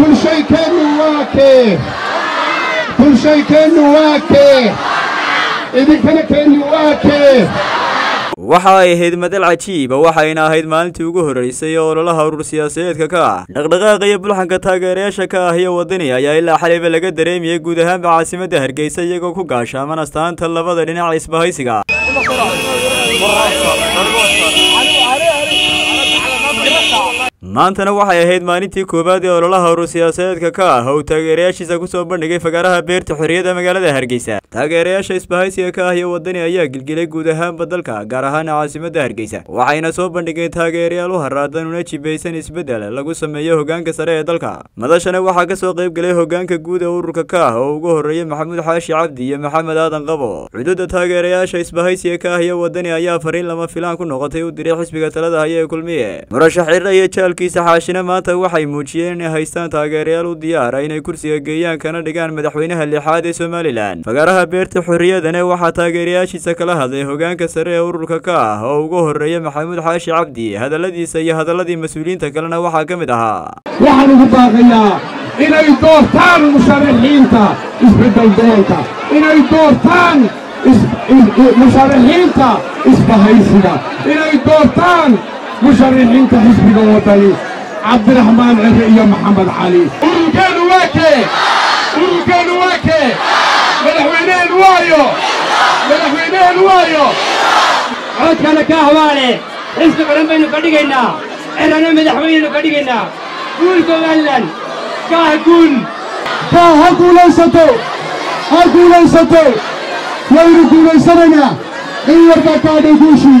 bulshaykeennu waa kee bulshaykeennu waa kee idinkana keennu waa kee waxa ay ahayd madal cajiiba waxayna ahayd maalintii ugu horraysay oo ololaha urur siyaasadeedka ka ah. Dhaqdhaqaaqa iyo bulxanka taageerayaasha ka ah iyo waddani ayaa ilaa xalayba laga dareemayay guud ahaanba caasimadda hargeysa iyagoo ku gaashaaman astaanta labada dhinac isbahaysiga maantana waxay ahayd maalintii koowaad ee ololaha urur siyaasadeedka ka ah. Oo taageerayaashiisa ku soo bandhigay fagaaraha beerta xorriyadda magaalada hargeysa. Taageerayaasha isbahaysiga ka ah iyo waddani ayaa gilgilay guud ahaanba dalka gaar ahaana caasimadda hargeysa. Waxayna soo bandhigeen taageerayaal u haraadan una jibaysan isbeddel lagu sameeyo hoggaanka sare ee dalka. Madashana waxaa ka soo qayb gelay hoggaanka guud ee ururka ka ah. Oo ugu horreeyey maxamuud xaashi cabdi iyo maxamed aadan qabo xuduudda taageerayaasha isbahaysiga ka ah iyo waddani ayaa fariin lama filaan ku noqotay u diray xisbiga talada haya ee kulmiye jaalkiisa xaashina maanta waxay muujiyeen inay haystaan taageerayaal u diyaara inay kursiga geeyaan kana dhigaan madaxweynaha lixaad ee somalilan. Fagaaraha beerta xorriyadane waxaa taageerayaashiisa kala hadlay hoggaanka sare ee ururka ka ah oo ugu horreeya maxamuud xaashi cabdi. Hadalladiisa iyo hadalladii mas'uuliyiinta kalena waxaa ka mid ahaa. Waxaan ugu baaqayaa inay doortaan musharaxiinta isbeddel doonka inay doortaan musharaxiinta isbahaysiga inay doortaan musharaxiinta xisbiga waddani cabdiraxmaan cire iyo maxamed cali ururkeennu waa kee ururkeennu waa kee madaxweyneheennu waayo madaxweyneheennu waayo codkana ka habaale xisbi qaran baynu ka dhigaynaa cirana madaxweynenu ka dhigaynaa guul somalilan kaah guul kaa ha guulaysato ha guulaysato waynu guulaysanaynaa in warba kaadhay guushii